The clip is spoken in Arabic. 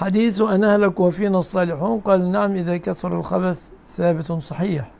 حديث أن أهلك وفينا الصالحون قال نعم إذا كثر الخبث ثابت صحيح.